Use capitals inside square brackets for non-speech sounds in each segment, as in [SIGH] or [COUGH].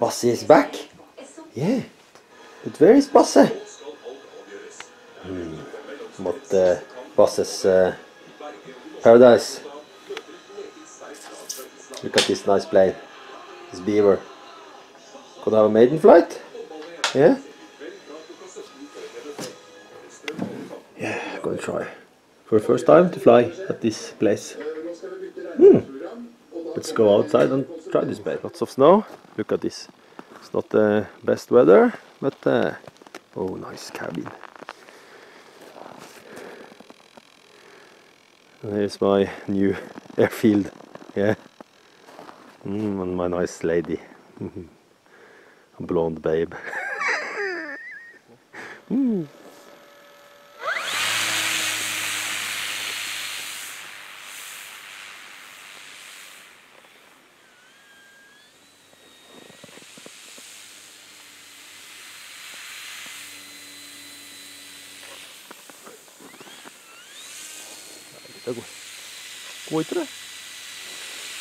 Basse is back. Yeah. But where is Basse? Hmm. What uh, Basse's uh, paradise? Look at this nice plane. This beaver. Could have a maiden flight? Yeah? Yeah, gonna try. For the first time to fly at this place. Hmm. Let's go outside and try this bay. Lots of snow. Look at this. It's not the best weather, but uh, oh, nice cabin. And here's my new [LAUGHS] airfield. Yeah. Mm, and my nice lady. [LAUGHS] Blonde babe. [LAUGHS] Det går. Ikke det?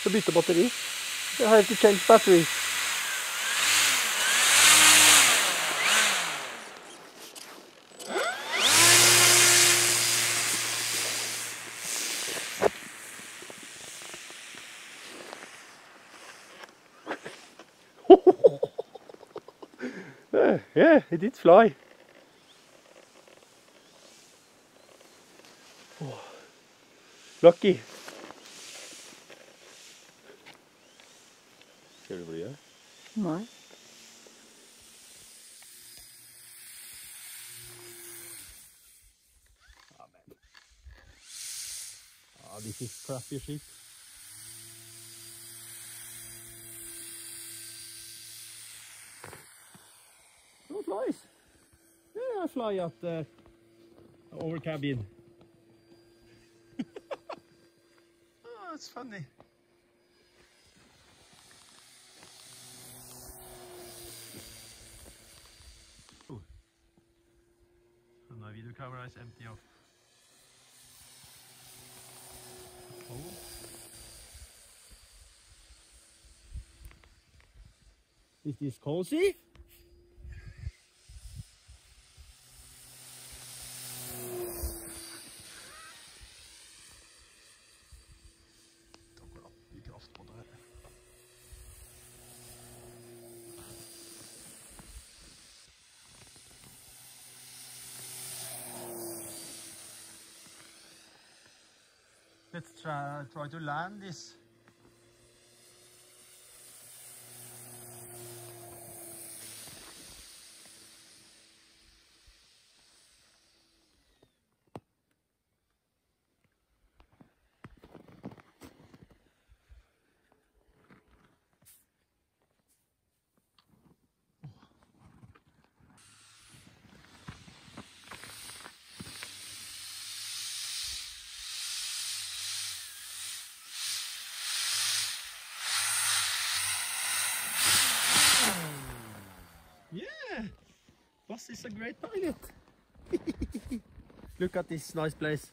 Så bytte batteri. I have to change battery. Yeah, yeah, it did fly. Oh, lucky. Ser du vad det gör? Nej. Ja, this is crappy shit. Yeah, I fly at the over cabin. [LAUGHS] oh, it's funny. Oh. And my video camera is empty of Oh. Is this cozy? Let's try, try to land this. Yeah, is a great pilot. [LAUGHS] Look at this nice place.